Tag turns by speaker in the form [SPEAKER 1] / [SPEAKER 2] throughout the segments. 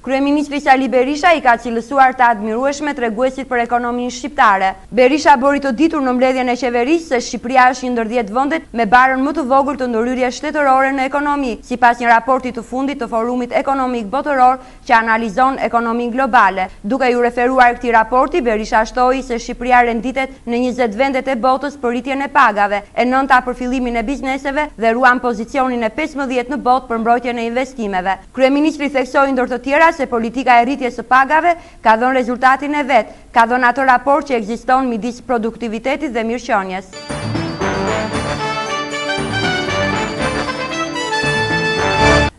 [SPEAKER 1] Kryeministri Sali Berisha i ka cilësuar të admirueshme treguesit për ekonominë shqiptare. Berisha bëri të ditur në mbledhjen e Qeverisë se Shqipëria është një ndër dhjetë vendet me barrën më të vogël të ndërhyrjes shtetërore në ekonomi, sipas një raporti të fundit të Forumit Ekonomik Botëror që analizon ekonominë globale. Duke iu referuar këtij raporti, Berisha shtoi se Shqipëria renditet në njëzet vendet e botës për rritjen e pagave, e nënta për fillimin e bizneseve dhe ruan pozicionin e pesëmbëdhjetë në botë për mbrojtjen e investimeve. Kryeministri theksoi ndër të tjera se politika e rritjes së pagave ka dhënë rezultatin e vet, ka dhënë atë raport që ekziston midis produktivitetit dhe mirëqenies.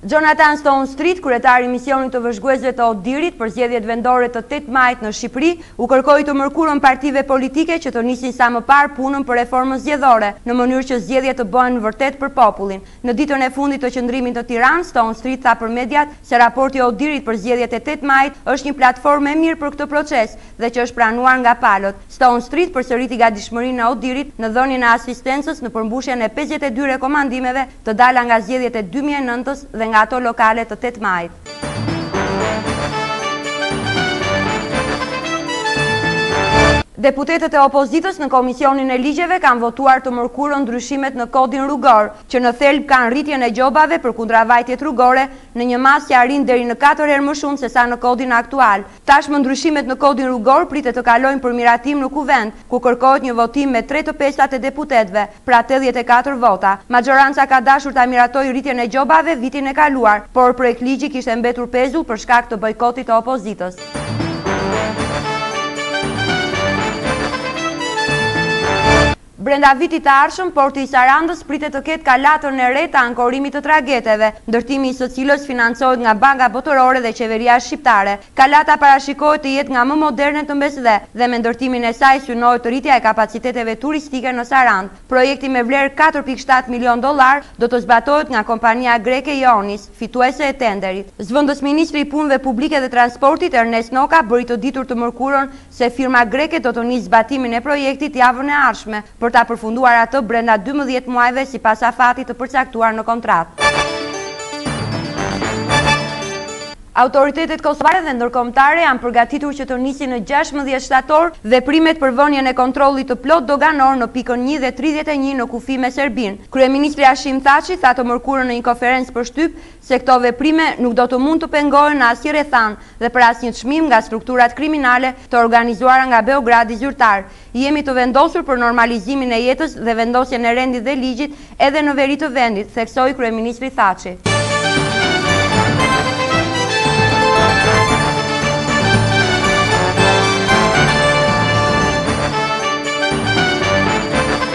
[SPEAKER 1] Jonathan Stonestreet, kryetari i Misionit të Vëzhguesve të ODIHR-it për zgjedhjet vendore të tetë majit në Shqipëri, u kërkoi të mërkurën partive politike që të nisin sa më parë punën për reformën zgjedhore, në mënyrë që zgjedhjet të bëhen vërtet për popullin. Në ditën e fundit të qëndrimit në Tiranë, Stonestreet tha për mediat se raporti i ODIHR-it për zgjedhjet e tetë majit është një platformë e mirë për këtë proces dhe që është pranuar nga palët. Stonestreet përsëriti gatishmërinë e ODIHR-it në dhënien e asistencës në përmbushjen e pesëdhjetë e dy rekomandimeve të dala nga zgjedhjet e dy mijë e nëntës dhe nga ato lokale të tetë majit. Deputetët e opozitës në Komisionin e Ligjeve kanë votuar të mërkurën ndryshimet në Kodin Rrugor, që në thelb kanë rritjen e gjobave për kundravajtjet rrugore në një masë që arrin deri në katër herë më shumë sesa në Kodin aktual. Tashmë ndryshimet në Kodin Rrugor pritet të kalojnë për miratim në Kuvend, ku kërkohet një votim me tre të pestat e deputetëve. Pra tetëdhjetë e katër vota. Maxhoranca ka dashur ta miratojë rritjen e gjobave vitin e kaluar, por projektligji kishte mbetur pezull për shkak të bojkotit të opozitës. Brenda vitit të ardhshëm, Porti i Sarandës pritet të ketë kalatën e re të ankorimit të trageteve, ndërtimi i së cilës financohet nga Banka Botërore dhe qeveria shqiptare. Kalata parashikohet të jetë nga më modernet në Mesdhe dhe me ndërtimin e saj synohet rritja e kapaciteteve turistike në Sarandë. Projekti me vlerë katër pikë shtatë milionë dollarë do të zbatohet nga kompania greke Ionios, fituese e tenderit. Zëvendësministri i Punëve Publike dhe Transportit, Ernest Noka, bëri të ditur të mërkurën, se firma greke do të nisë zbatimin e projektit javën e ardhshme, për ta përfunduar atë brenda dymbëdhjetë muajve sipas afatit të përcaktuar në kontratë. Autoritetet kosovare dhe ndërkombëtare janë përgatitur që të nisin në gjashtëmbëdhjetë shtator veprimet për vënien e kontrollit të plotë doganor në pikën një dhe tridhjetë e një në kufi me Serbinë. Kryeministri Hashim Thaçi tha të mërkurën në një konferencë për shtyp, se këto veprime nuk do të mund të pengohen në asnjë rrethanë dhe për asnjë çmim nga strukturat kriminale të organizuara nga Beogradi zyrtar. Jemi të vendosur për normalizimin e jetës dhe vendosjen e rendit dhe ligjit edhe në veri të vendit, theksoi kryeministri Thaçi.